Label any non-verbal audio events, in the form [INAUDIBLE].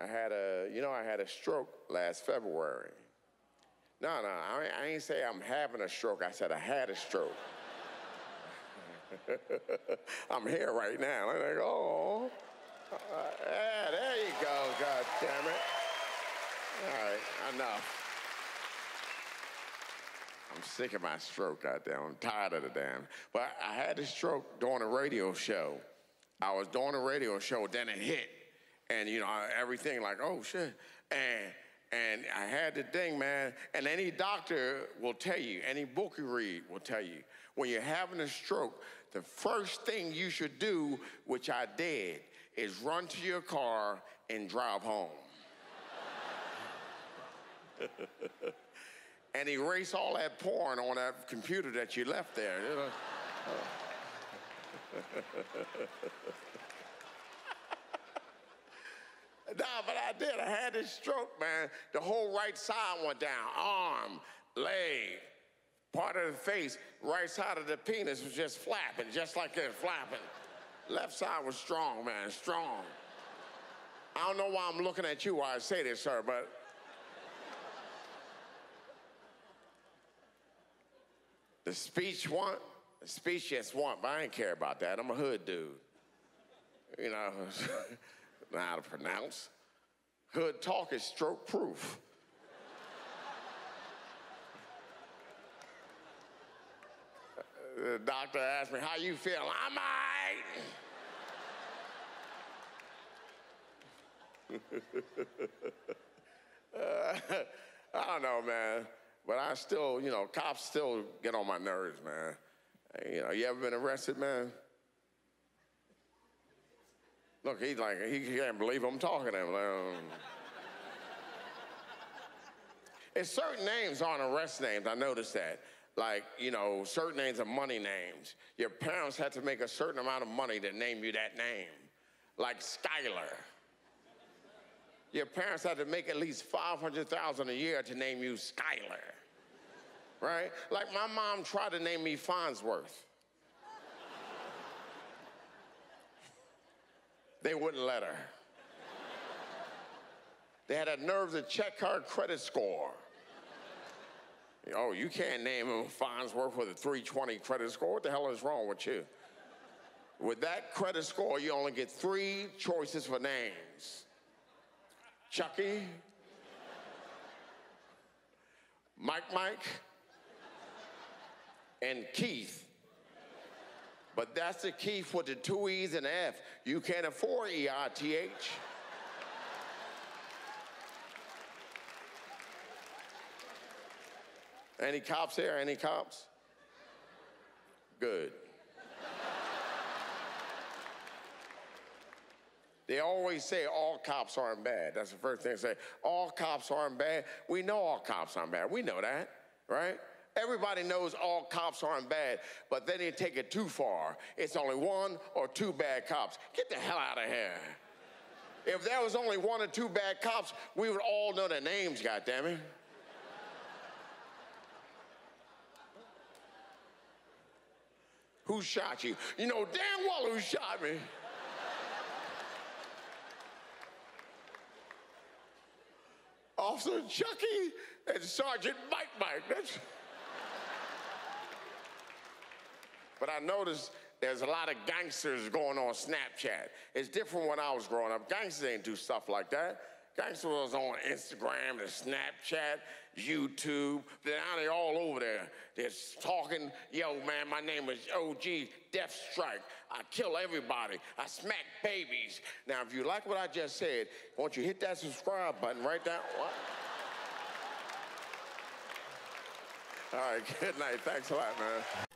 I had a, you know, I had a stroke last February. No, no, I, I ain't say I'm having a stroke. I said I had a stroke. [LAUGHS] I'm here right now. I'm like, oh, uh, yeah, there you go, God damn it. All right, enough. I'm sick of my stroke, goddamn. I'm tired of the damn. But I had a stroke during a radio show. I was doing a radio show, then it hit. And, you know, everything like, oh, shit. And, and I had the thing, man. And any doctor will tell you, any book you read will tell you, when you're having a stroke, the first thing you should do, which I did, is run to your car and drive home. [LAUGHS] and erase all that porn on that computer that you left there. No, but I did. I had this stroke, man. The whole right side went down arm, leg, part of the face, right side of the penis was just flapping, just like that, flapping. Left side was strong, man, strong. I don't know why I'm looking at you while I say this, sir, but The speech want, the speech just want, but I ain't care about that. I'm a hood dude. You know, [LAUGHS] know how to pronounce. Hood talk is stroke proof. the doctor asked me, how you feel? I'm all right. uh, [LAUGHS] I don't know, man. But I still, you know, cops still get on my nerves, man. You know, you ever been arrested, man? Look, he's like, he can't believe I'm talking to him. It's certain names aren't arrest names. I noticed that. Like, you know, certain names are money names. Your parents had to make a certain amount of money to name you that name. Like Skylar. Your parents had to make at least 500,000 a year to name you Skylar right? Like my mom tried to name me Farnsworth. They wouldn't let her. They had a nerve to check her credit score. Oh, you can't name him Farnsworth with a 320 credit score. What the hell is wrong with you? With that credit score, you only get three choices for names. Chucky, Mike Mike, and Keith. But that's the key for the two E's and F. You can't afford E-I-T-H. Any cops here? Any cops? Good. They always say all cops aren't bad. That's the first thing they say. All cops aren't bad. We know all cops aren't bad. We know that, right? Everybody knows all cops aren't bad, but they take it too far. It's only one or two bad cops. Get the hell out of here. If there was only one or two bad cops, we would all know their names, goddammit. Who shot you? You know damn well who shot me. Officer Chucky and Sergeant Mike Mike. That's But I noticed there's a lot of gangsters going on Snapchat. It's different when I was growing up. Gangsters ain't do stuff like that. Gangsters was on Instagram and Snapchat, YouTube. They're now they all over there. They're talking, yo, man, my name is OG Death Strike. I kill everybody. I smack babies. Now, if you like what I just said, won't you hit that subscribe button right there? What? All right, [LAUGHS] good night. Thanks a lot, man.